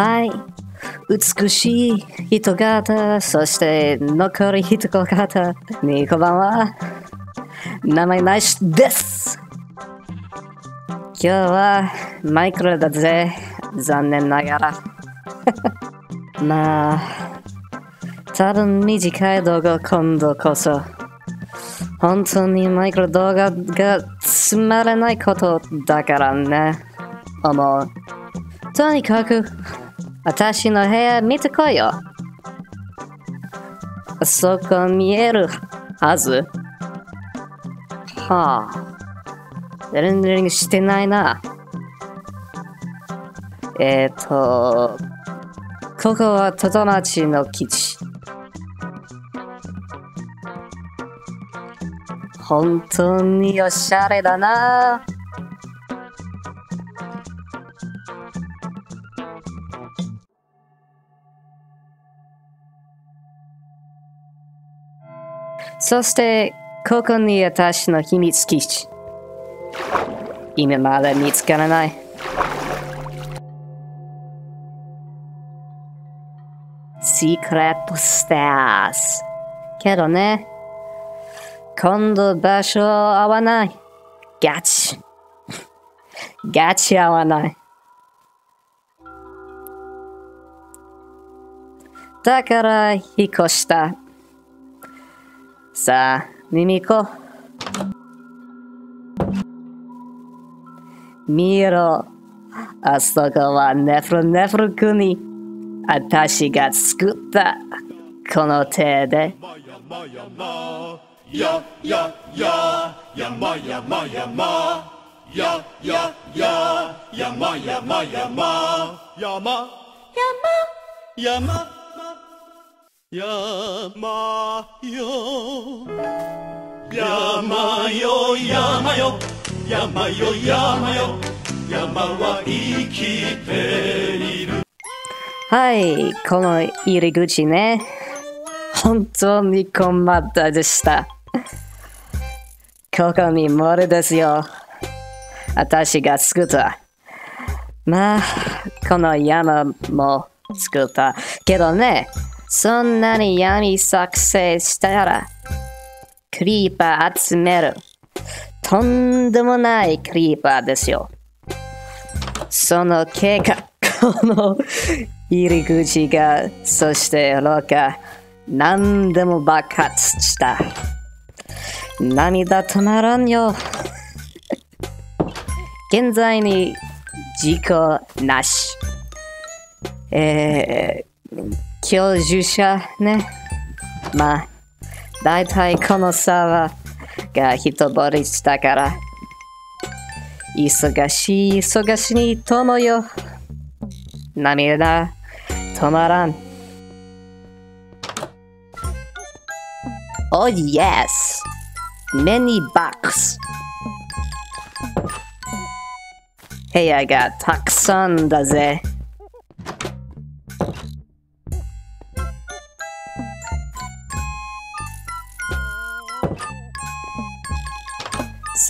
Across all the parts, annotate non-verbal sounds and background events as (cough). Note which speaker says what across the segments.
Speaker 1: はい。美しい人型、そして残り人型にこんばんは。名前なしです。今日はマイクロだぜ。残念ながら。(laughs) まあ、多分短い動画今度こそ。本当にマイクロ動画がつまらないことだからね。思う。とにかく、私の部屋見てこいよ。そこ見えるはず。はあ。全然してないな。えっ、ー、と、ここは戸町の基地。本当におしゃれだな。そして、ここに私の秘密基地。今まだ見つからない。シークレットスターズ。けどね、今度場所合わない。ガチ。ガチ合わない。だから引っ越した。さあ、見に行こう。見ろ。あそこはネフルネフル国。私が作った。この手で。
Speaker 2: ややや山山山ややや山山山山山山山よ山よ山よ山よ山よ山は生きている
Speaker 1: はい、この入り口ね。本当に困ったでした。ここに森ですよ。私が作った。まあ、この山も作った。けどね、そんなに闇作成したら、クリーパー集める。とんでもないクリーパーですよ。その結果、この入り口が、そして廊下、何でも爆発した。涙止まらんよ。現在に事故なし。えー、教授者ね。まあ、だいたいこの沢が一ぼりしたから。忙しい忙しいともよ。涙止まらん。Oh yes! Many bucks! 部屋がたくさんだぜ。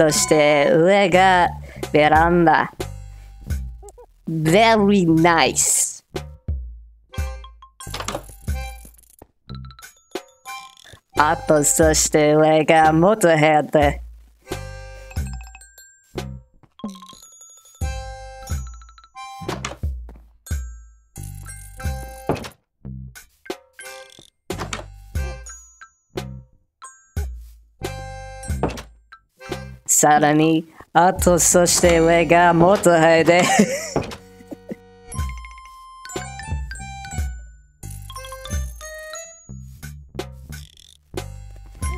Speaker 1: そして上がベランダ。Very nice! あとそして上が元部屋で。さらに、あとそして上が元部屋で。(laughs)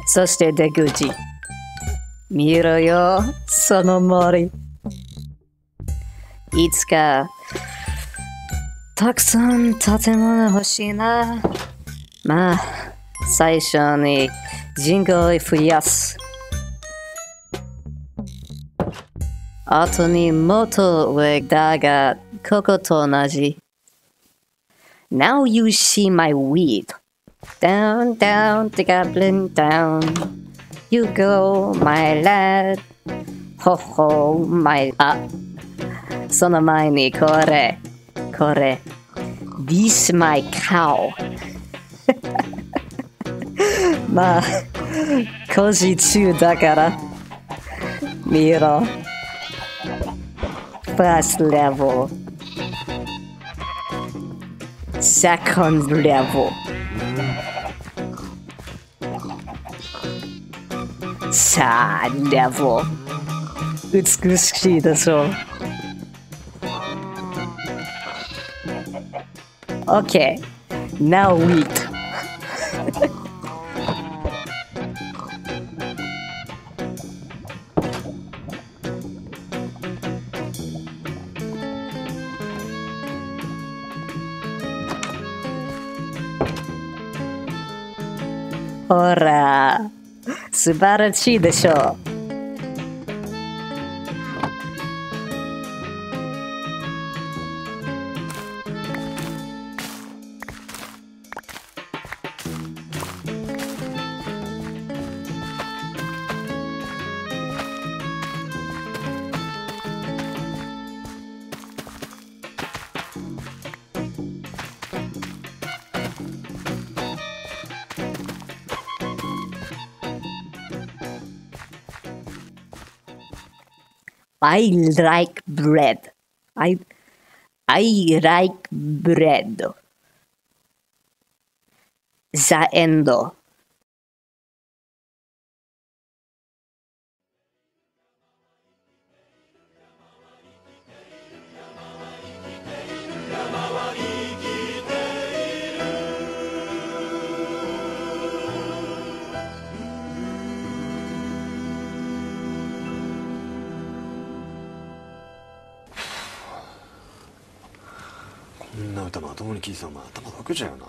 Speaker 1: そして出口。見ろよ、その森。いつか、たくさん建物欲しいな。まあ、最初に人口を増やす。後にもっと上だが、ここと同じ。Now you see my weed. Down, down the goblin down. You go, my lad. Ho ho, my. あ、その前にこれ、これ。 This my cow (laughs) まあ工事中だから見ろ First level Second level さあ level 美しいでしょ Okay, now wheat. ほら素晴らしいでしょう。I like bread. I I like bread. The
Speaker 3: んな歌まともに聴いてたらお前頭だけちゃうよな。